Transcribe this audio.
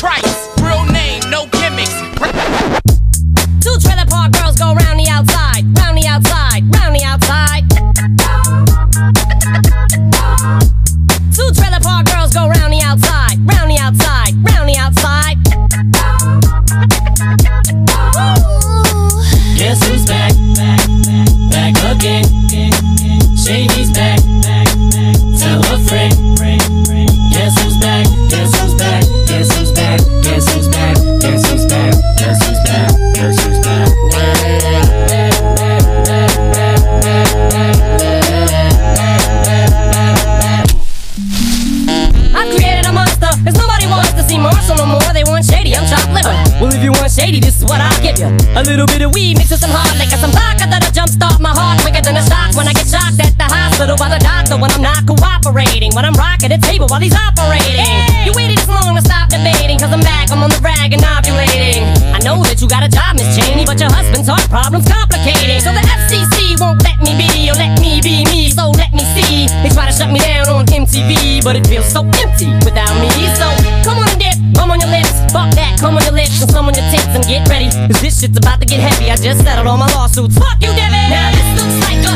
Trice, shady, this is what I'll give you. A little bit of weed mixed with some hard liquor, some vodka that'll jumpstart my heart quicker than a shock when I get shocked at the hospital by the doctor when I'm not cooperating. When I'm rocking the table while he's operating. You waited this long to stop debating, cause I'm back, I'm on the rag and ovulating. I know that you got a job, Miss Cheney, but your husband's heart problem's complicating. So the FCC won't let me be, or let me be me, so let me see. They try to shut me down on MTV, but it feels so empty without me. So come on and dip, come on your lips, fuck that, come on your lips, and some on your and get ready, cause this shit's about to get heavy. I just settled all my lawsuits. Fuck you, Debbie! Now this looks like